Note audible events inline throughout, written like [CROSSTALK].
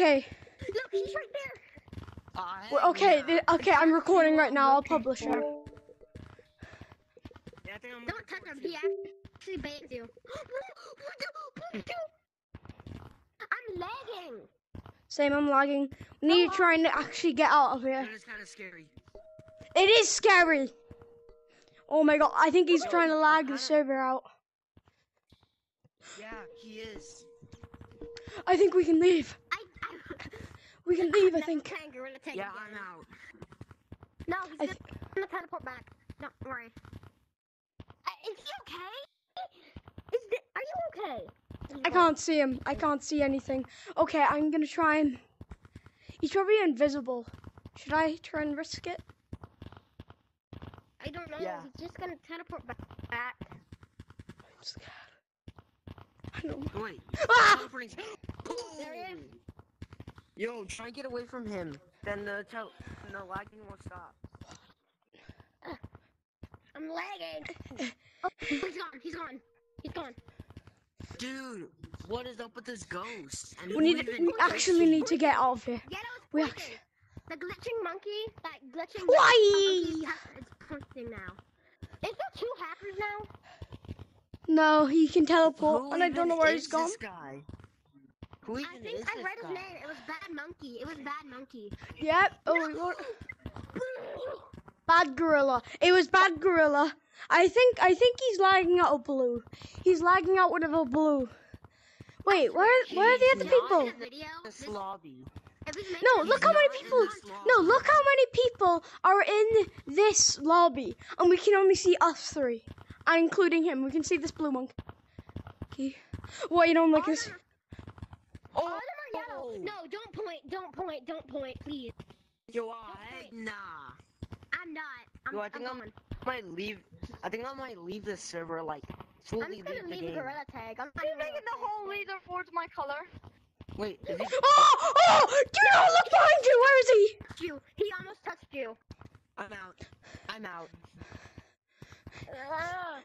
Okay. Look, he's right there. I Well, okay. th- okay. I'm recording right now. I'll publish it. Yeah, I think I'm Don't touch him. He actually bait you. [GASPS] I'm lagging. Same. I'm lagging. We need to oh. try and actually get out of here. That is kind of scary. It is scary. Oh my god. I think he's trying to lag the server out. Yeah, he is. I think we can leave. I, I We can leave. I never think. playing Gorilla Tag Yeah, again. I'm out. No, he's I gonna, gonna teleport back. Don't worry. Uh, is he okay? Is the, are you okay? I can't see him. I can't see anything. Okay, I'm gonna try and. He's probably invisible. Should I try and risk it? I don't know. Yeah. He's just gonna teleport back. back. I'm scared. I don't know. Wait. Ah! There he is. Yo, try and get away from him. Then the tel- the lagging will stop. [LAUGHS] I'm lagging. oh, [LAUGHS] he's gone. He's gone. He's gone. Dude, what is up with this ghost? And We need. even We actually need to get out of here. Get out. We pointing. actually. The glitching monkey. That glitching. Why? monkey is pointing now. Is there two hackers now? No, he can teleport, Who and I don't know where he's gone. This guy? Who I think is I this read his name. It was Bad Monkey. It was Bad Monkey. Yep. Oh my god. [LAUGHS] Bad gorilla. It was bad gorilla. I think. I think he's lagging out of blue. He's lagging out with a blue. Wait, where? Where are the other people? The This this, lobby. if he's making No, look how many people. No, look how many people are in this lobby, and we can only see us three, and including him. We can see this blue monkey. Okay. What you don't like All this? Of them- All of them are yellow. Oh. No, don't point. Don't point. Don't point, please. You are? nah. I'm not. I'm, Yo, I think I'm I'm, going. might leave. I think I might leave the server like fully I'm just gonna leave the leave game. Gorilla Tag. I'm not You're making the whole play. leaderboard my color. Wait, is he, [LAUGHS] Oh! Oh! Do not look behind you. Where is he? You. He almost touched you. I'm out. I'm out. Ugh.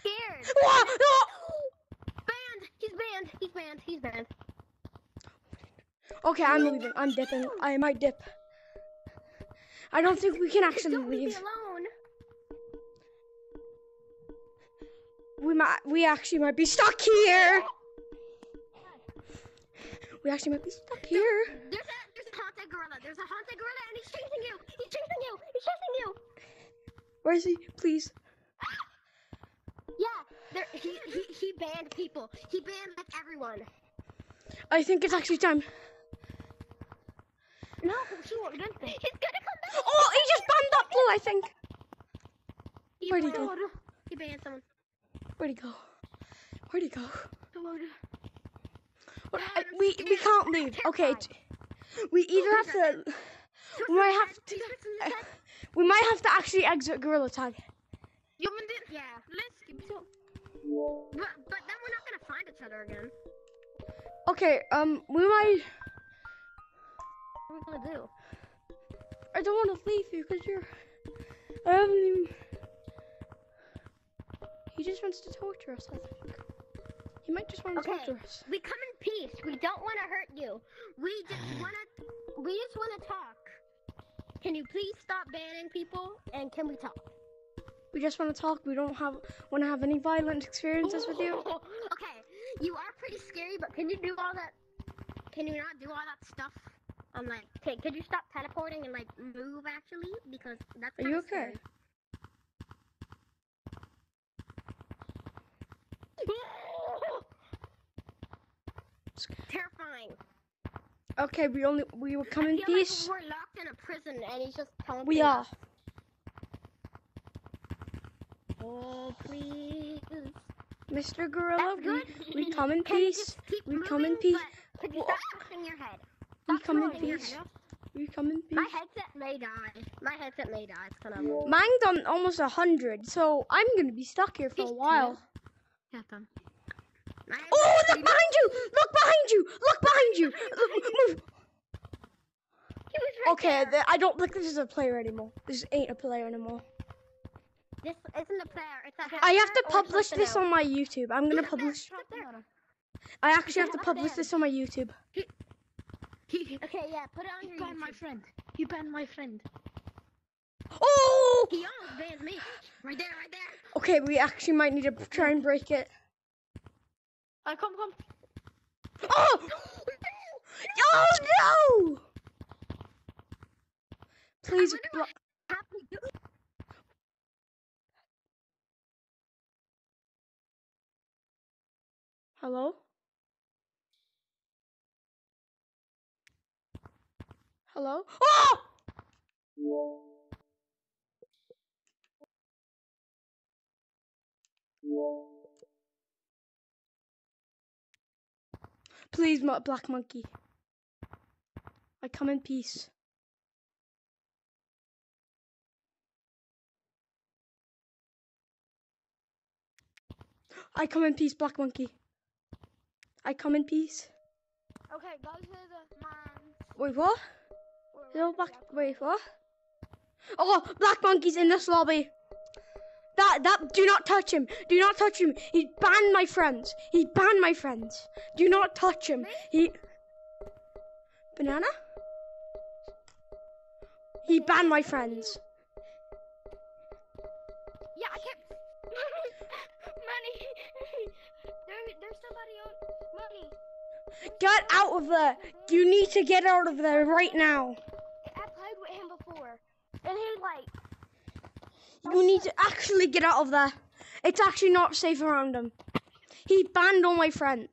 Scared. What? Oh! Banned. He's banned. He's banned. He's banned. Okay, I'm leaving. I'm dipping. I might dip. I don't think we can actually Don't leave me alone. We might. We actually might be stuck here. We actually might be stuck here. There's a there's a haunted gorilla. There's a haunted gorilla, and he's chasing you. He's chasing you. He's chasing you. Where is he? Please. [GASPS] Yeah. There. He he he banned people. He banned like everyone. I think it's actually time. No, he won't do. He's gonna come back. Oh, he just banned that blue. I think. He Where'd he go? would. He banned someone. Where'd he go? Where'd he go? He. What- I- we we can't leave. Okay. We either have to. We might have to. uh, We might have to actually exit gorilla tag. You mean this? Yeah. Let's keep it up. But but then we're not gonna find each other again. Okay. Um. We might. What are gonna do? I don't want to leave you because you're. I haven't even. He just wants to torture us. I think. He might just want to Okay. torture us. We come in peace. We don't want to hurt you. We just [SIGHS] wanna. We just wanna talk. Can you please stop banning people? And can we talk? We just want to talk. We don't have want to have any violent experiences with you. [LAUGHS] okay, you are pretty scary, but can you do all that? Can you not do all that stuff? I'm like, okay, could you stop teleporting and like move actually? Because that's. Are you okay? Terrifying. Okay, we only we will come I feel peace. Like we're locked in a prison, and he's just taunting We are. Oh please. Mr. Gorilla, we, we come in peace. We come in peace. Could you stop pushing your head? We Stop come in peace. We come in My peace. headset may die. My headset may die. It's kind of. Mine's on almost a hundred, so I'm gonna be stuck here for a while. Yeah, done. My Oh, look behind you! Look behind you! Look behind you! [LAUGHS] Move. Right Okay, there. I don't think this is a player anymore. This ain't a player anymore. This isn't a player. It's a I have to publish this else. on my YouTube. I'm gonna Look up there, publish. look up there. I actually have to publish this on my YouTube. Okay, yeah, put it on You your banned my friend. You banned my friend. Oh! He almost banned me. Right there, right there. Okay, we actually might need to try and break it. I come, come. Oh! Oh no! Please block. Hello? Hello? Oh! Please, Black Monkey. I come in peace. I come in peace, Black Monkey. I come in peace. Okay, go to the man. Wait, what? Black. Wait, what? Oh, Black Monkey's in this lobby. That that. Do not touch him. Do not touch him. He banned my friends. He banned my friends. Do not touch him. He. Banana. He banned my friends. Yeah, I can't. [LAUGHS] Money. there, there's somebody on. Money. Get out of there. You need to get out of there right now. I played with him before, and he like. You need to actually get out of there. It's actually not safe around him. He banned all my friends.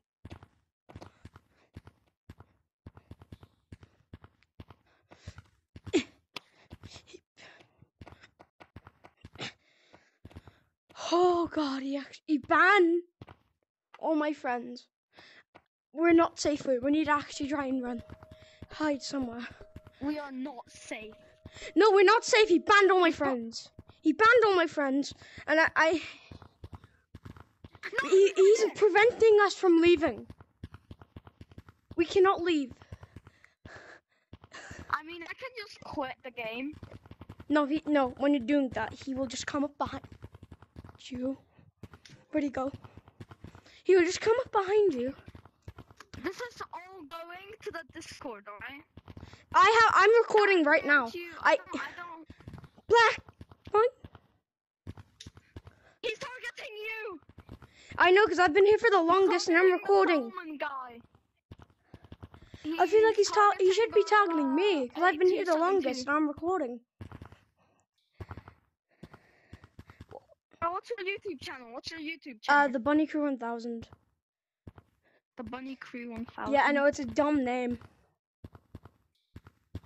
Oh god, he actually he banned all my friends. We're not safe. We need to actually try and run. Hide somewhere. We are not safe. No, we're not safe. He banned all my friends. He banned all my friends, and I, I he, he's preventing us from leaving. We cannot leave. I mean, I can just quit the game. No, he, no. When you're doing that, he will just come up behind you. Where'd he go? He will just come up behind you. This is all going to the Discord, alright? I have. I'm recording right now. You, I- don't, I don't. Black. What? He's targeting you. I know, cause I've been here for the longest, and I'm recording. I feel like he's ta- he should be targeting me, cause I've been here the longest, and I'm recording. What's your YouTube channel? What's your YouTube Uh, channel? the Bunny Krew 1000. the Bunny Krew 1000. Yeah, I know it's a dumb name,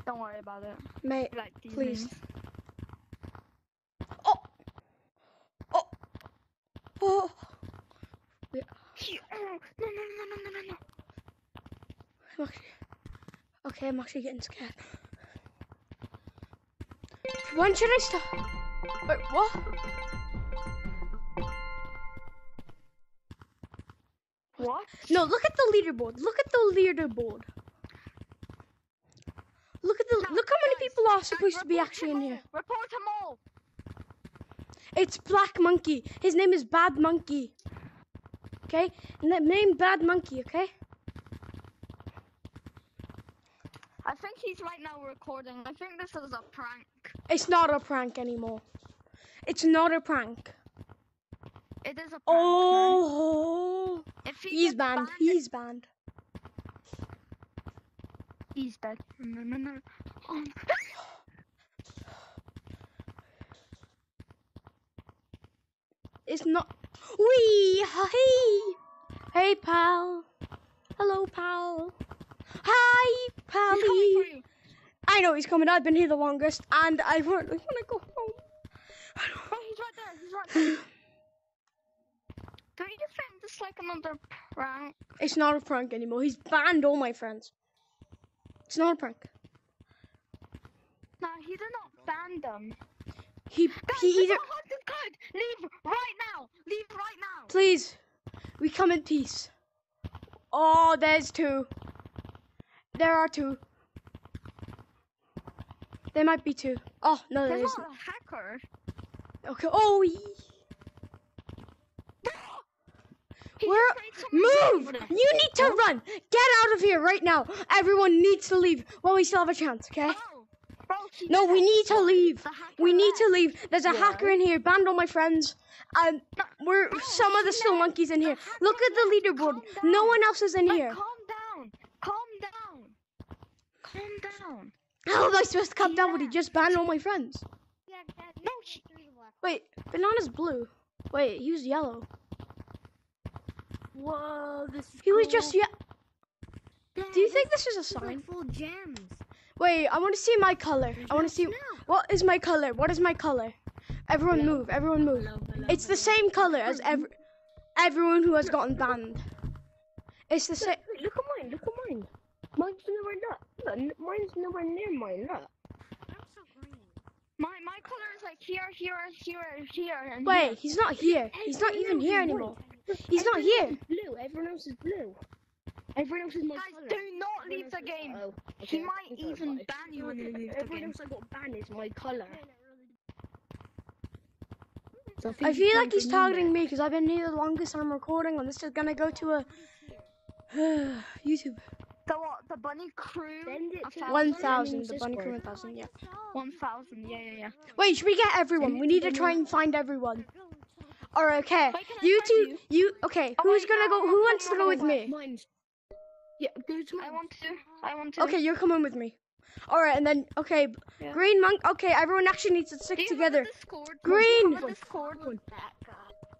Don't worry about it. mate. Like Please. names. Oh, oh, oh. Oh, no, no, no, no, no, no, no. I'm actually, okay, I'm actually getting scared. When should I stop? Wait, what? What? No, look at the leaderboard. Look at the leaderboard. Look at the No, look how many guys, people are supposed to be actually in here. Report them all. It's Black Monkey. His name is Bad Monkey. Okay, name Bad Monkey. Okay. I think he's right now recording. I think this is a prank. It's not a prank anymore. It's not a prank. It is a prank. Oh, he he's gets banned. He's banned. He's dead. No, no, no. Oh. It's not. Wee! Hey! Hey, pal. Hello, pal. Hi, pally. I know he's coming. I've been here the longest, and I want, I want to go home. Oh, [SIGHS] he's right there. He's right there. [SIGHS] Don't you think this is like another prank? It's not a prank anymore. He's banned all my friends. It's not a prank. No, he did not ban them. He Guys, he there's either. code. Leave right now. Leave right now. Please, we come in peace. Oh, there's two. There are two. There might be two. Oh no, there There's isn't. not a hacker. Okay. Oh. ye- He Where? just made so much Move! You need to run. Get out of here right now. Everyone needs to leave while we still have a chance. Okay? Oh, bro, he No, we need to leave. We need to leave. There's a hacker in here. Banned all my friends. Um, we're some of the still monkeys in here. Look at the leaderboard. No one else is in here. calm down. Calm down. Calm down. How am I supposed to calm down when he just banned all my friends? Yeah, yeah, No, he- Wait, banana's blue. Wait, he was yellow. Whoa, this is He was just yeah. Do you think this is a sign? like full gems. Wait, I want to see my color. I want to see what is my color. What is my color? Everyone move. Everyone move. Hello, hello, It's the same color as every everyone who has gotten banned. It's the same. Look at mine. Look at mine. Mine's nowhere near. Look, Mine's nowhere near mine. Look. my my color is like here, here, here, here, and Wait, here. he's not here. He's not even here anymore. He's not here. Blue. Everyone else is blue. Everyone else is my Guys, color. do not leave the game. Oh, He might I'm even but- ban you when you leave the Everyone game. else I got banned is my color. I feel like he's targeting me because I've been here the longest I'm recording, and this is gonna go to a [SIGHS] YouTube. The what? The bunny Krew. Send it A to thousand? One in the bunny Krew one thousand. Yeah. One thousand. Yeah, yeah, yeah. Wait, should we get everyone? We need to try and find everyone. Or okay, Wait, can I you find two, you? you okay? Oh, Who's wait, gonna no, go? Who wants to go with me? Mine's. Yeah, go to I want to. I want to. Okay, you're coming with me. All right, and then okay, Yeah. green monk. Okay, everyone actually needs to stick together. Have a Discord? Green. Do you have a Discord? Green,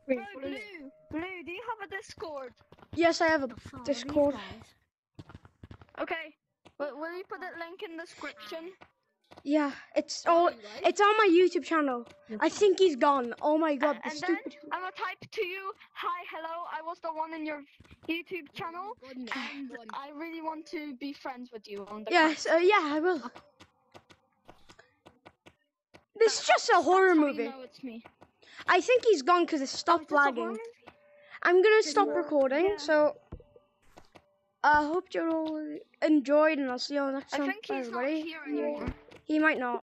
Bro, blue, blue. Do you have a Discord? Yes, I have a Follow Discord. Okay. Will, will you put that link in the description? Yeah, it's all. It's on my YouTube channel. I think he's gone. Oh my god, the and then. I'm gonna type to you, hi, hello, I was the one in your YouTube channel, and I really want to be friends with you on the Yes, uh, yeah, I will. This is just a horror how you movie. know it's me. I think he's gone because it stopped It's just a horror lagging. I'm gonna stop recording, Yeah. so I hope you all enjoyed, and I'll see you all next I time. think Bye, he's not here anymore. He might not.